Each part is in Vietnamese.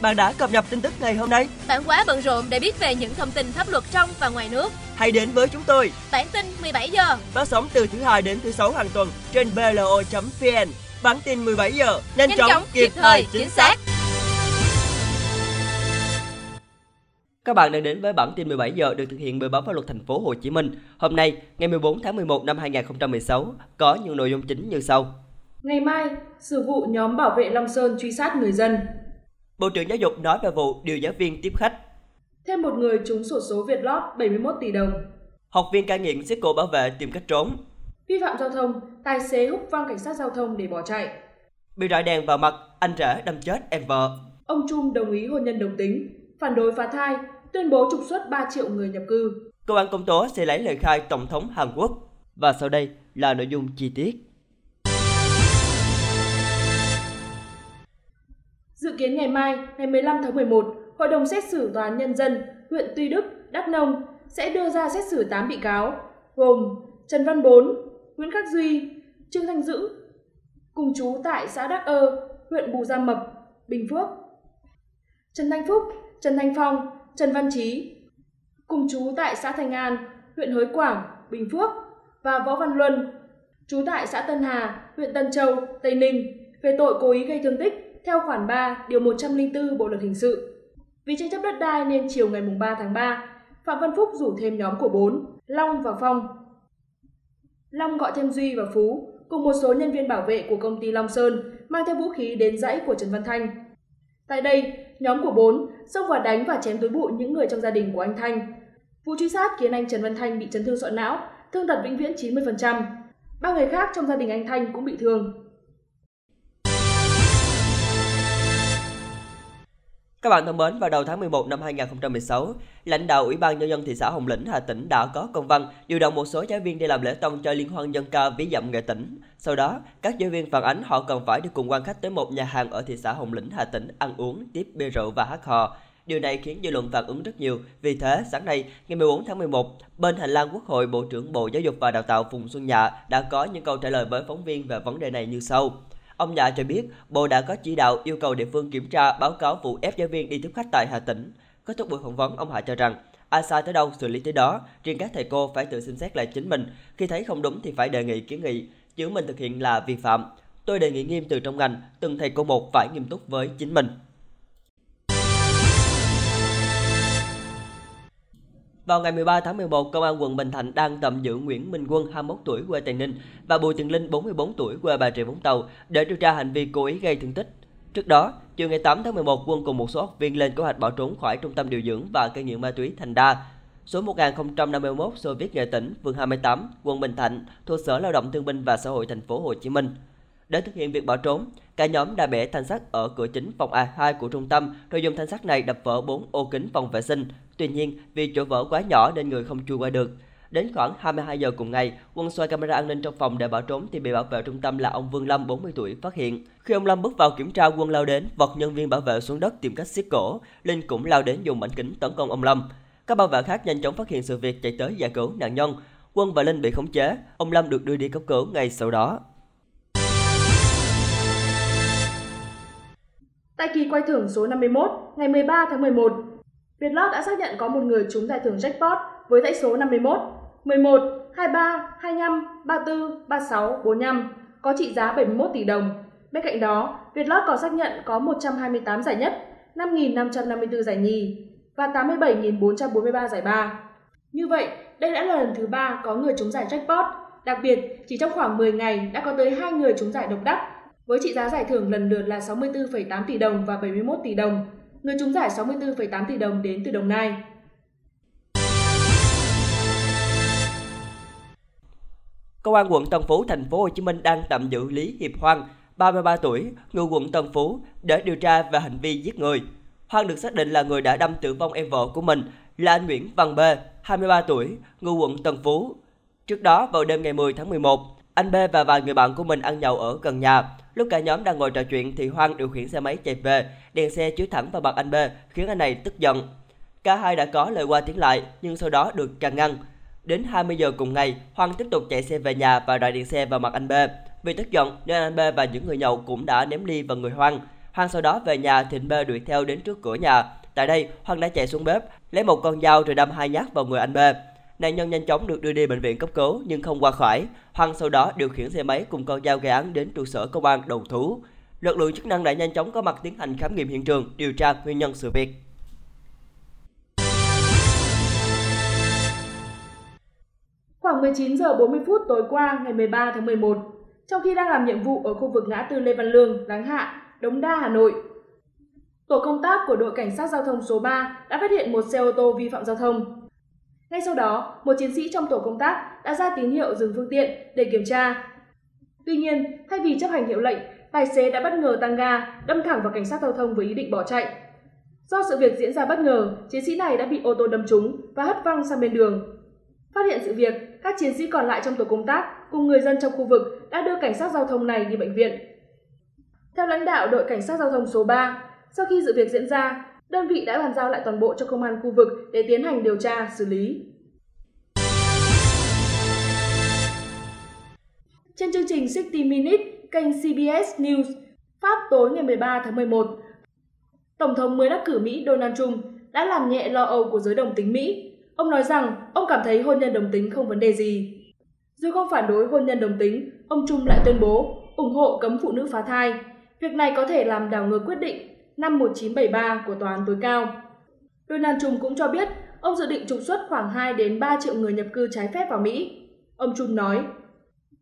bạn đã cập nhật tin tức ngày hôm nay? Bạn quá bận rộn để biết về những thông tin pháp luật trong và ngoài nước. Hãy đến với chúng tôi. Bản tin 17 giờ. Phát sóng từ thứ hai đến thứ sáu hàng tuần trên blo.vn. Bản tin 17 giờ, nhanh, nhanh chóng, chóng, kịp thời, chính xác. Các bạn đang đến với bản tin 17 giờ được thực hiện bởi báo pháp luật thành phố Hồ Chí Minh. Hôm nay, ngày 14 tháng 11 năm 2016, có những nội dung chính như sau. Ngày mai, sự vụ nhóm bảo vệ Long Sơn truy sát người dân. Bộ trưởng Giáo dục nói về vụ điều giáo viên tiếp khách. Thêm một người trúng sổ số Việt Lót 71 tỷ đồng. Học viên cai nghiện xích cổ bảo vệ tìm cách trốn. Vi phạm giao thông, tài xế húc văng cảnh sát giao thông để bỏ chạy. Bị rọi đèn vào mặt, anh rể đâm chết em vợ. Ông Trung đồng ý hôn nhân đồng tính, phản đối phá thai, tuyên bố trục xuất 3 triệu người nhập cư. Cơ quan công tố sẽ lấy lời khai Tổng thống Hàn Quốc. Và sau đây là nội dung chi tiết. Kiến ngày mai, ngày 15 tháng 11, Hội đồng xét xử Tòa án Nhân dân huyện Tuy Đức, Đắk Nông sẽ đưa ra xét xử 8 bị cáo, gồm Trần Văn Bốn, Nguyễn Khắc Duy, Trương Thanh Dữ, cùng chú tại xã Đắc Ơ, huyện Bù Gia Mập, Bình Phước. Trần Thanh Phúc, Trần Thanh Phong, Trần Văn Trí, cùng chú tại xã Thành An, huyện Hới Quảng, Bình Phước và Võ Văn Luân, chú tại xã Tân Hà, huyện Tân Châu, Tây Ninh về tội cố ý gây thương tích theo khoản 3 điều 104 Bộ luật hình sự. Vì tranh chấp đất đai nên chiều ngày 3 tháng 3, Phạm Văn Phúc rủ thêm nhóm của bốn, Long và Phong. Long gọi thêm Duy và Phú cùng một số nhân viên bảo vệ của công ty Long Sơn mang theo vũ khí đến dãy của Trần Văn Thanh. Tại đây, nhóm của bốn xông vào đánh và chém túi bụi những người trong gia đình của anh Thanh. Vụ truy sát khiến anh Trần Văn Thanh bị chấn thương sọ não, thương tật vĩnh viễn 90%. Ba người khác trong gia đình anh Thanh cũng bị thương. Các bạn thân mến, vào đầu tháng 11 năm 2016, lãnh đạo Ủy ban Nhân dân thị xã Hồng Lĩnh, Hà Tĩnh đã có công văn điều động một số giáo viên đi làm lễ tân cho Liên hoan dân ca ví dặm nghệ tỉnh. Sau đó, các giáo viên phản ánh họ cần phải đi cùng quan khách tới một nhà hàng ở thị xã Hồng Lĩnh, Hà Tĩnh ăn uống, tiếp bia rượu và hát hò. Điều này khiến dư luận phản ứng rất nhiều. Vì thế, sáng nay, ngày 14 tháng 11, bên hành lang Quốc hội, Bộ trưởng Bộ Giáo dục và Đào tạo Phùng Xuân Nhạ đã có những câu trả lời với phóng viên về vấn đề này như sau. Ông Nhã cho biết, Bộ đã có chỉ đạo yêu cầu địa phương kiểm tra báo cáo vụ ép giáo viên đi tiếp khách tại Hà Tĩnh. Kết thúc buổi phỏng vấn, ông Hạ cho rằng, ai sai tới đâu xử lý tới đó, riêng các thầy cô phải tự xem xét lại chính mình, khi thấy không đúng thì phải đề nghị kiến nghị, chứ mình thực hiện là vi phạm. Tôi đề nghị nghiêm từ trong ngành, từng thầy cô một phải nghiêm túc với chính mình. Vào ngày 13 tháng 11, Công an quận Bình Thạnh đang tạm giữ Nguyễn Minh Quân, 21 tuổi quê Tây Ninh và Bùi Tường Linh, 44 tuổi quê Bà Rịa Vũng Tàu để điều tra hành vi cố ý gây thương tích. Trước đó, chiều ngày 8 tháng 11, Quân cùng một số học viên lên kế hoạch bỏ trốn khỏi trung tâm điều dưỡng và cai nghiện ma túy Thành Đa, số 1051 Soviet Nghệ Tỉnh, phường 28, quận Bình Thạnh, thuộc Sở Lao động Thương binh và Xã hội thành phố Hồ Chí Minh. Để thực hiện việc bỏ trốn, cả nhóm đã bẻ thanh sắt ở cửa chính phòng A2 của trung tâm, rồi dùng thanh sắt này đập vỡ bốn ô kính phòng vệ sinh. Tuy nhiên, vì chỗ vỡ quá nhỏ nên người không chui qua được. Đến khoảng 22 giờ cùng ngày, quân xoay camera an ninh trong phòng để bỏ trốn thì bị bảo vệ trung tâm là ông Vương Lâm 40 tuổi phát hiện. Khi ông Lâm bước vào kiểm tra, quân lao đến, vật nhân viên bảo vệ xuống đất tìm cách siết cổ. Linh cũng lao đến dùng mảnh kính tấn công ông Lâm. Các bảo vệ khác nhanh chóng phát hiện sự việc chạy tới giải cứu nạn nhân. Quân và Linh bị khống chế, ông Lâm được đưa đi cấp cứu ngay sau đó. Tại kỳ quay thưởng số 51, ngày 13 tháng 11, Vietlott đã xác nhận có một người trúng giải thưởng jackpot với dãy số 51, 11, 23, 25, 34, 36, 45 có trị giá 71 tỷ đồng. Bên cạnh đó, Vietlott còn xác nhận có 128 giải nhất, 5.554 giải nhì và 87.443 giải ba. Như vậy, đây đã là lần thứ ba có người trúng giải jackpot. Đặc biệt, chỉ trong khoảng 10 ngày đã có tới hai người trúng giải độc đắc với trị giá giải thưởng lần lượt là 64,8 tỷ đồng và 71 tỷ đồng. Người trúng giải 64,8 tỷ đồng đến từ Đồng Nai. Công an quận Tân Phú, thành phố Hồ Chí Minh đang tạm giữ Lý Hiệp Hoang, 33 tuổi, ngụ quận Tân Phú để điều tra về hành vi giết người. Hoang được xác định là người đã đâm tử vong em vợ của mình là anh Nguyễn Văn B, 23 tuổi, ngụ quận Tân Phú. Trước đó, vào đêm ngày 10 tháng 11, anh B và vài người bạn của mình ăn nhậu ở gần nhà. Lúc cả nhóm đang ngồi trò chuyện thì Hoang điều khiển xe máy chạy về, đèn xe chiếu thẳng vào mặt anh B, khiến anh này tức giận. Cả hai đã có lời qua tiếng lại, nhưng sau đó được can ngăn. Đến 20 giờ cùng ngày, Hoang tiếp tục chạy xe về nhà và rọi điện xe vào mặt anh B. Vì tức giận nên anh B và những người nhậu cũng đã ném ly vào người Hoang. Hoàng sau đó về nhà Thịnh B đuổi theo đến trước cửa nhà. Tại đây, Hoàng đã chạy xuống bếp, lấy một con dao rồi đâm hai nhát vào người anh B. Nạn nhân nhanh chóng được đưa đi bệnh viện cấp cứu nhưng không qua khỏi. Hoàng sau đó điều khiển xe máy cùng con dao gây án đến trụ sở công an đầu thú. Lực lượng chức năng đã nhanh chóng có mặt tiến hành khám nghiệm hiện trường, điều tra nguyên nhân sự việc. Khoảng 19 giờ 40 phút tối qua ngày 13 tháng 11, trong khi đang làm nhiệm vụ ở khu vực ngã tư Lê Văn Lương, Láng Hạ, Đống Đa, Hà Nội, tổ công tác của đội cảnh sát giao thông số 3 đã phát hiện một xe ô tô vi phạm giao thông. Ngay sau đó, một chiến sĩ trong tổ công tác đã ra tín hiệu dừng phương tiện để kiểm tra. Tuy nhiên, thay vì chấp hành hiệu lệnh, tài xế đã bất ngờ tăng ga, đâm thẳng vào cảnh sát giao thông với ý định bỏ chạy. Do sự việc diễn ra bất ngờ, chiến sĩ này đã bị ô tô đâm trúng và hất văng sang bên đường. Phát hiện sự việc, các chiến sĩ còn lại trong tổ công tác cùng người dân trong khu vực đã đưa cảnh sát giao thông này đi bệnh viện. Theo lãnh đạo đội cảnh sát giao thông số 3, sau khi sự việc diễn ra, đơn vị đã bàn giao lại toàn bộ cho công an khu vực để tiến hành điều tra, xử lý. Trên chương trình 60 Minutes, kênh CBS News, phát tối ngày 13 tháng 11, Tổng thống mới đắc cử Mỹ Donald Trump đã làm nhẹ lo âu của giới đồng tính Mỹ. Ông nói rằng ông cảm thấy hôn nhân đồng tính không vấn đề gì. Dù không phản đối hôn nhân đồng tính, ông Trump lại tuyên bố ủng hộ cấm phụ nữ phá thai. Việc này có thể làm đảo ngược quyết định năm 1973 của Tòa án tối cao. Donald Trump cũng cho biết ông dự định trục xuất khoảng 2 đến 3 triệu người nhập cư trái phép vào Mỹ. Ông Trump nói,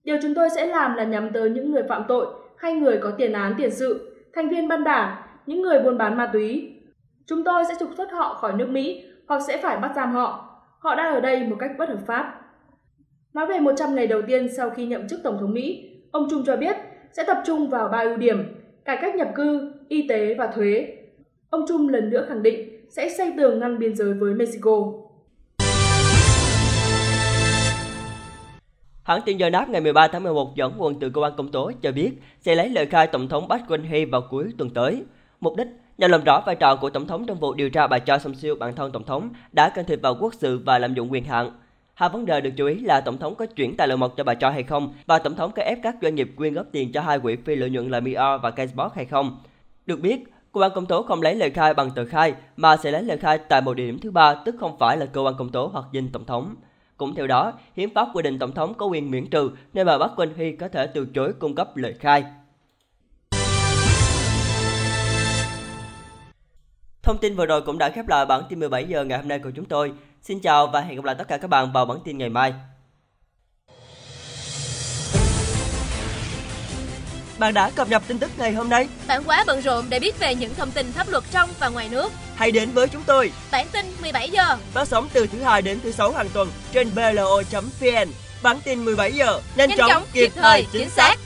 Điều chúng tôi sẽ làm là nhắm tới những người phạm tội hay người có tiền án tiền sự, thành viên ban đảng, những người buôn bán ma túy. Chúng tôi sẽ trục xuất họ khỏi nước Mỹ hoặc sẽ phải bắt giam họ. Họ đang ở đây một cách bất hợp pháp. Nói về 100 ngày đầu tiên sau khi nhậm chức Tổng thống Mỹ, ông Trung cho biết sẽ tập trung vào ba ưu điểm, cải cách nhập cư, y tế và thuế. Ông Trung lần nữa khẳng định sẽ xây tường ngăn biên giới với Mexico. Hãng tin Yonhap ngày 13 tháng 11 dẫn nguồn từ cơ quan công tố cho biết sẽ lấy lời khai Tổng thống Park Geun-hye vào cuối tuần tới. Mục đích nhằm làm rõ vai trò của Tổng thống trong vụ điều tra bà Cho Song Siêu, bản thân Tổng thống, đã can thiệp vào quốc sự và lạm dụng quyền hạn. Hai vấn đề được chú ý là Tổng thống có chuyển tài liệu mật cho bà Choi hay không và Tổng thống có ép các doanh nghiệp quyên góp tiền cho hai quỹ phi lợi nhuận là MiO và Casebox hay không. Được biết, cơ quan công tố không lấy lời khai bằng tờ khai mà sẽ lấy lời khai tại một địa điểm thứ ba tức không phải là cơ quan công tố hoặc dinh Tổng thống. Cũng theo đó, hiến pháp quy định tổng thống có quyền miễn trừ nên bà Park Geun-hye có thể từ chối cung cấp lời khai. Thông tin vừa rồi cũng đã khép lại bản tin 17 giờ ngày hôm nay của chúng tôi. Xin chào và hẹn gặp lại tất cả các bạn vào bản tin ngày mai. Bạn đã cập nhật tin tức ngày hôm nay? Bạn quá bận rộn để biết về những thông tin pháp luật trong và ngoài nước. Hãy đến với chúng tôi. Bản tin 17 giờ. Phát sóng từ thứ hai đến thứ sáu hàng tuần trên blo.vn. Bản tin 17 giờ nhanh, nhanh chóng, kịp thời, chính xác.